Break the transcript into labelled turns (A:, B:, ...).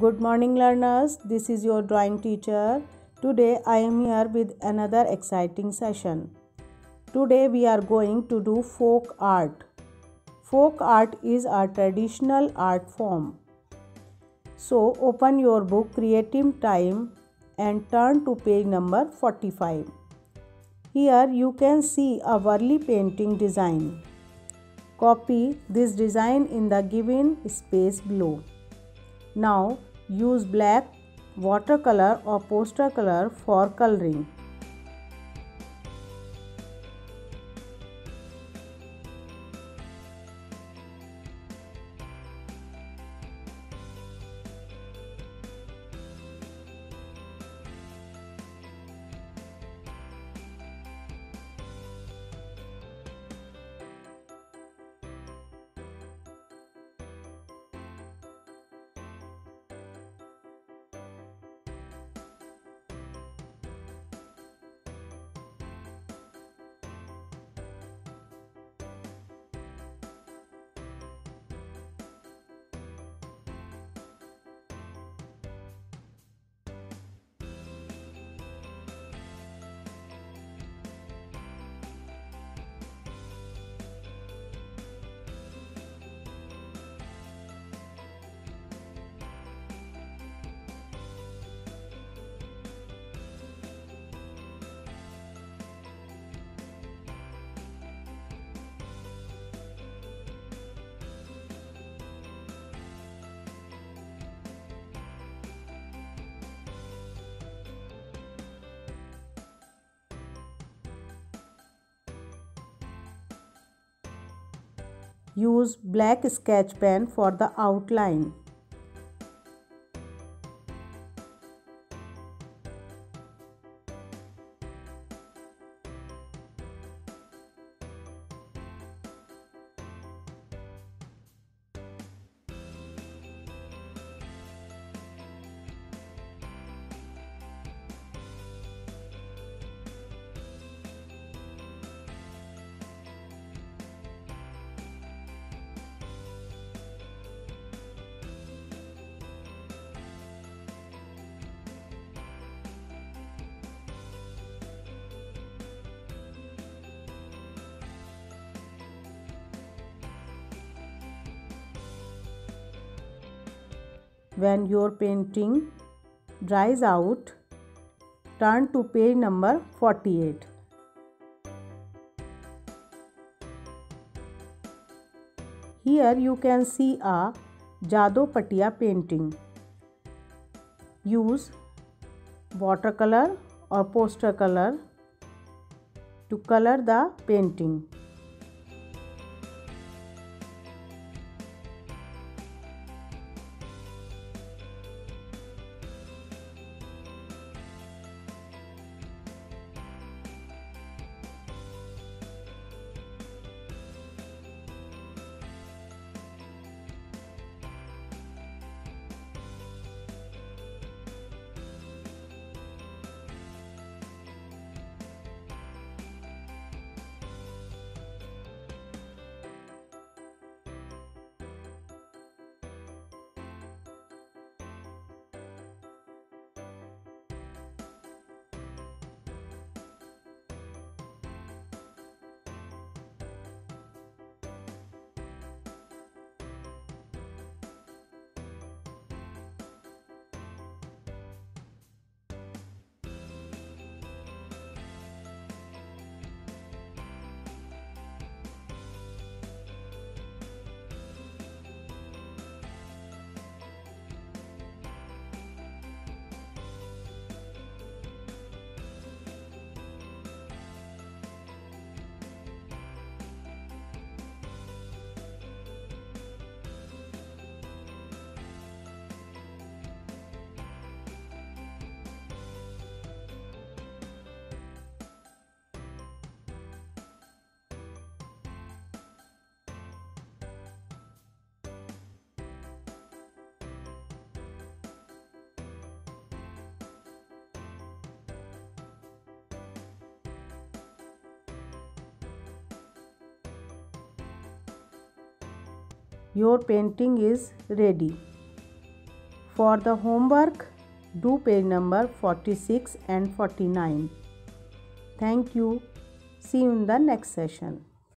A: Good morning learners, this is your drawing teacher. Today I am here with another exciting session. Today we are going to do folk art. Folk art is a traditional art form. So open your book Creative Time and turn to page number 45. Here you can see a Warli painting design. Copy this design in the given space below. Now use black watercolor or poster color for coloring. Use black sketch pen for the outline. When your painting dries out, turn to page number 48. Here you can see a Jado painting. Use watercolor or poster color to color the painting. Your painting is ready For the homework, do page number 46 and 49. Thank you. See you in the next session.